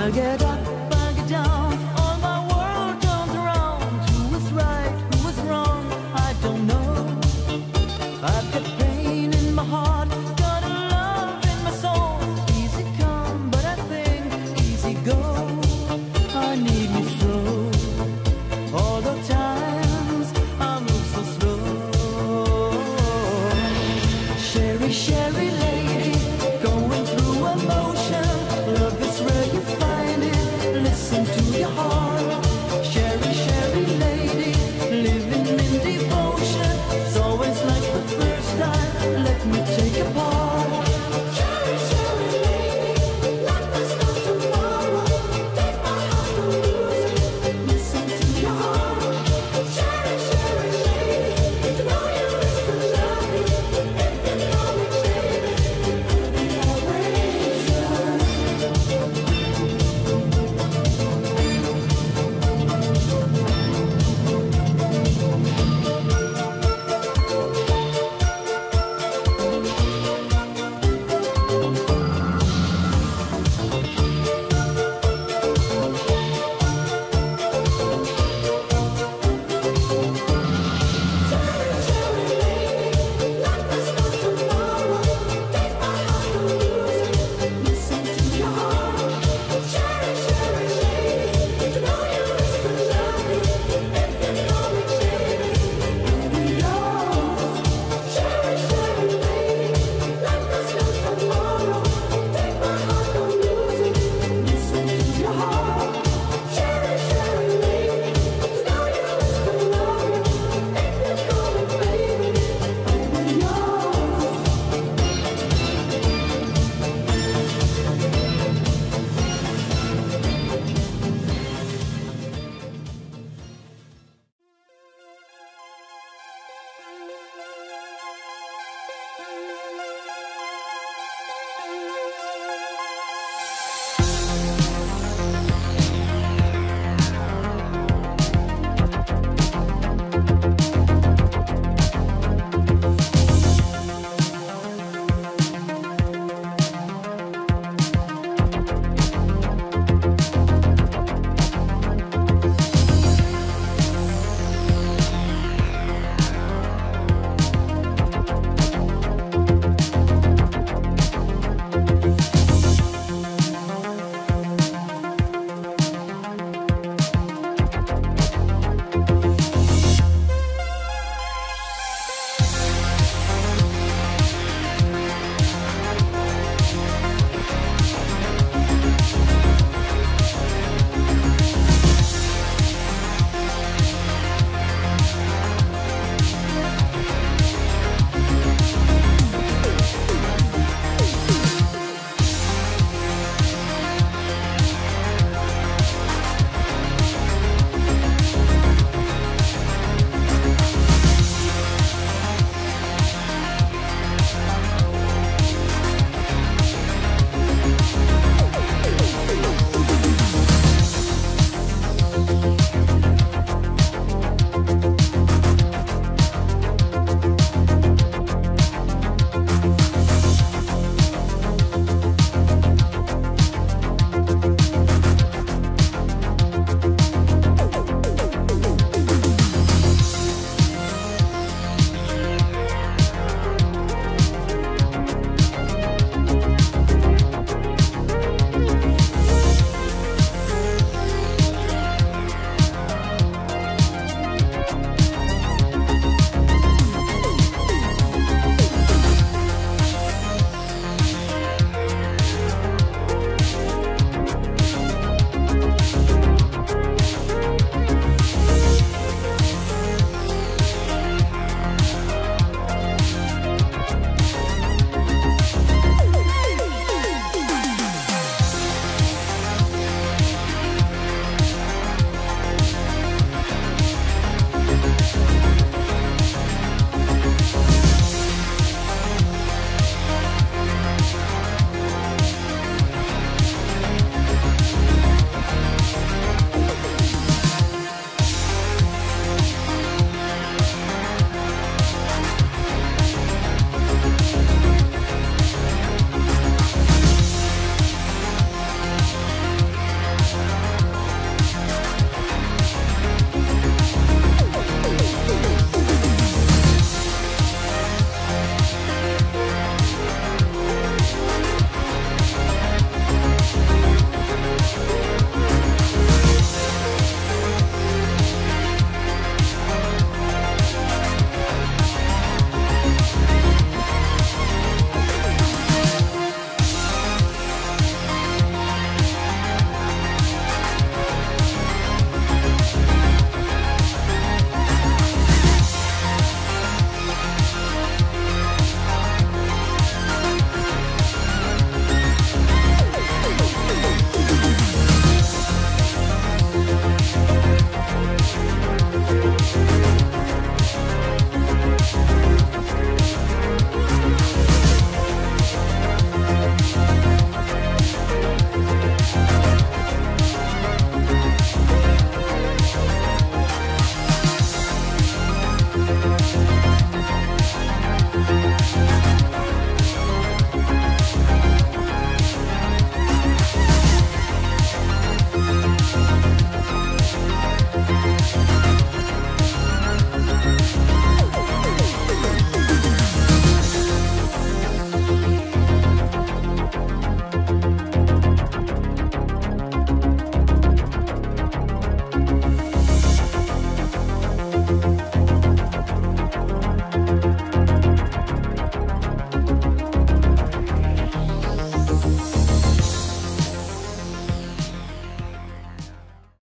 I'll get up.